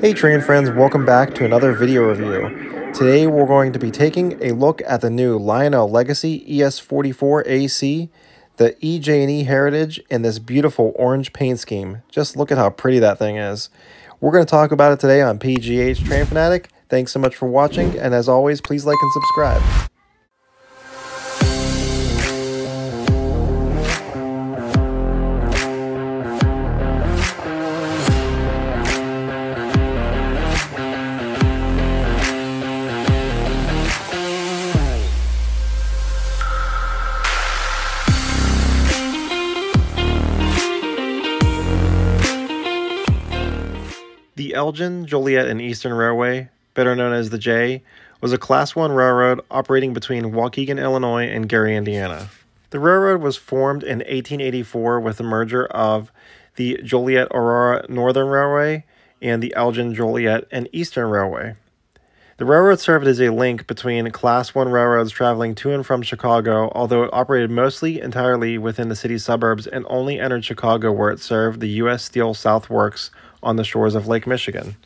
Hey train friends, welcome back to another video review. Today we're going to be taking a look at the new Lionel Legacy ES44 AC, the EJ&E Heritage, and this beautiful orange paint scheme. Just look at how pretty that thing is. We're going to talk about it today on PGH Train Fanatic. Thanks so much for watching, and as always, please like and subscribe. Elgin, Joliet, and Eastern Railway, better known as the J, was a Class 1 railroad operating between Waukegan, Illinois, and Gary, Indiana. The railroad was formed in 1884 with the merger of the Joliet Aurora Northern Railway and the Elgin, Joliet, and Eastern Railway. The railroad served as a link between Class 1 railroads traveling to and from Chicago, although it operated mostly entirely within the city's suburbs and only entered Chicago where it served the U.S. Steel South Works on the shores of Lake Michigan.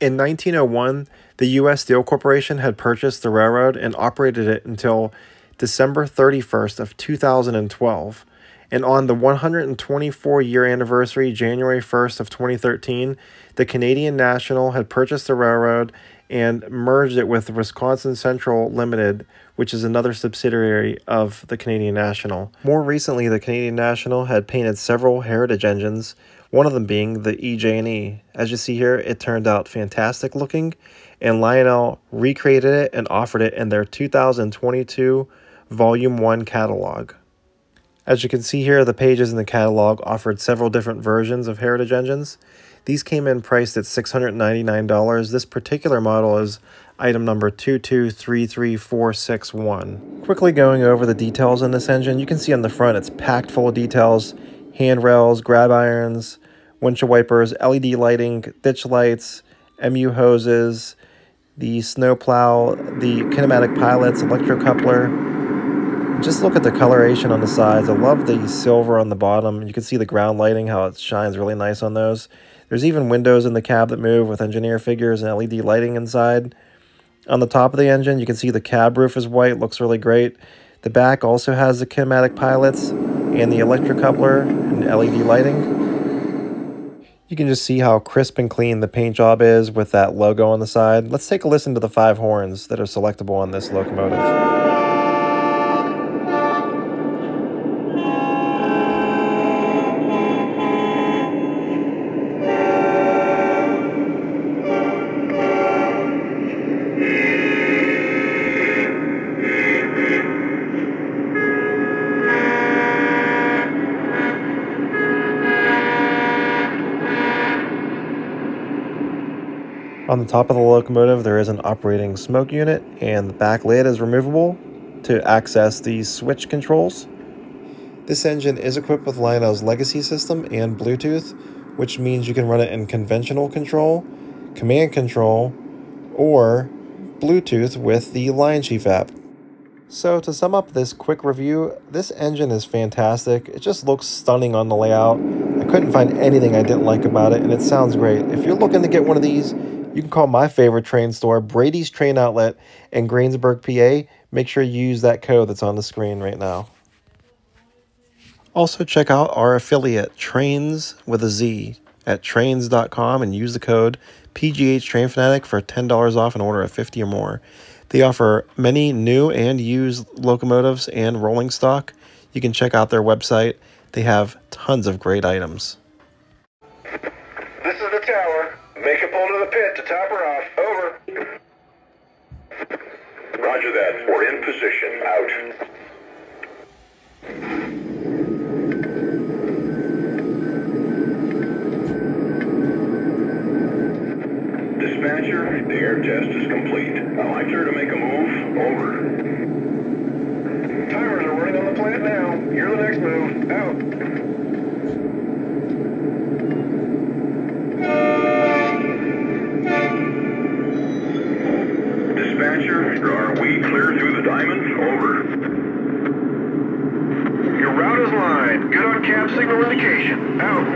In 1901, the U.S. Steel Corporation had purchased the railroad and operated it until December 31st of 2012. And on the 124 year anniversary, January 1st of 2013, the Canadian National had purchased the railroad and merged it with Wisconsin Central Limited, which is another subsidiary of the Canadian National. More recently, the Canadian National had painted several heritage engines one of them being the EJ&E. As you see here, it turned out fantastic looking, and Lionel recreated it and offered it in their 2022 Volume 1 catalog. As you can see here, the pages in the catalog offered several different versions of Heritage engines. These came in priced at $699. This particular model is item number 2233461. Quickly going over the details in this engine, you can see on the front it's packed full of details, handrails, grab irons, windshield wipers, LED lighting, ditch lights, MU hoses, the snowplow, the kinematic pilots, electrocoupler. Just look at the coloration on the sides. I love the silver on the bottom. You can see the ground lighting, how it shines really nice on those. There's even windows in the cab that move with engineer figures and LED lighting inside. On the top of the engine, you can see the cab roof is white, looks really great. The back also has the kinematic pilots and the electrocoupler and LED lighting. You can just see how crisp and clean the paint job is with that logo on the side. Let's take a listen to the five horns that are selectable on this locomotive. On the top of the locomotive, there is an operating smoke unit, and the back lid is removable to access the switch controls. This engine is equipped with Lionel's legacy system and Bluetooth, which means you can run it in conventional control, command control, or Bluetooth with the Lion Chief app. So to sum up this quick review, this engine is fantastic. It just looks stunning on the layout. I couldn't find anything I didn't like about it, and it sounds great. If you're looking to get one of these, you can call my favorite train store, Brady's Train Outlet in Greensburg, PA. Make sure you use that code that's on the screen right now. Also, check out our affiliate, Trains with a Z, at trainz.com and use the code PGH Train Fanatic for $10 off an order of 50 or more. They offer many new and used locomotives and rolling stock. You can check out their website. They have tons of great items. This is the tower. Make a pull to the pit to top her off. Over. Roger that. We're in position. Out. Dispatcher, the air test is complete. I'd like her to make a move. Over. Timers are running on the plant now. You're the next move. Out. dispatcher, are we clear through the diamond? Over. Your route is lined. Good on cab signal indication. Out.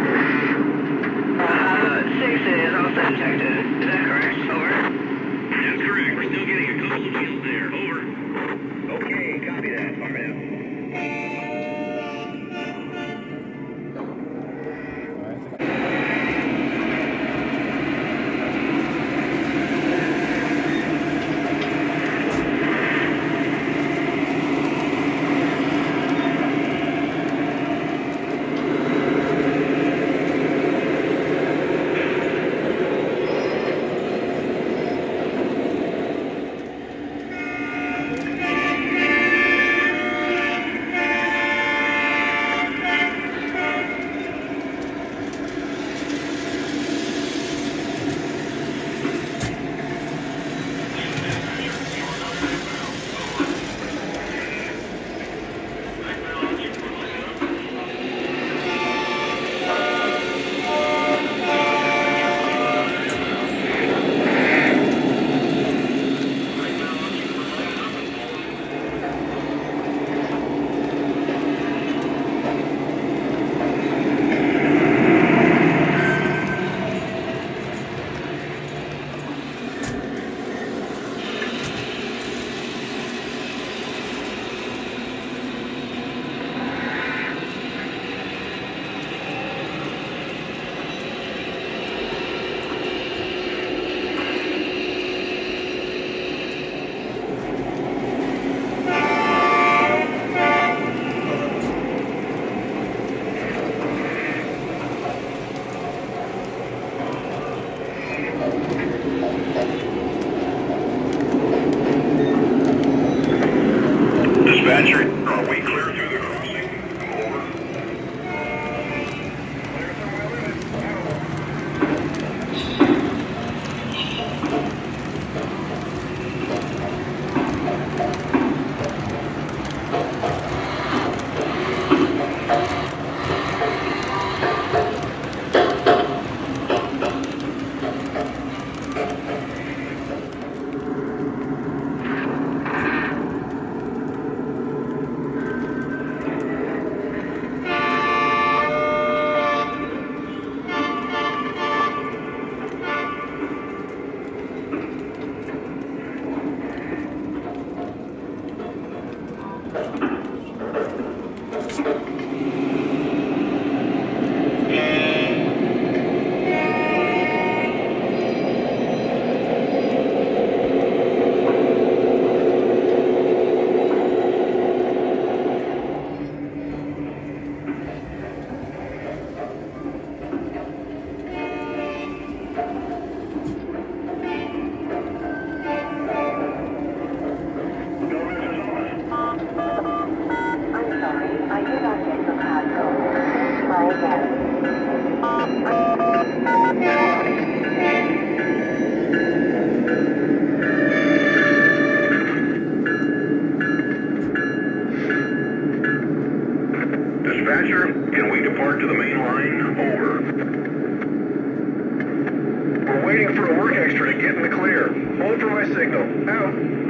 for a work extra to get in the clear. Hold for my signal. Out.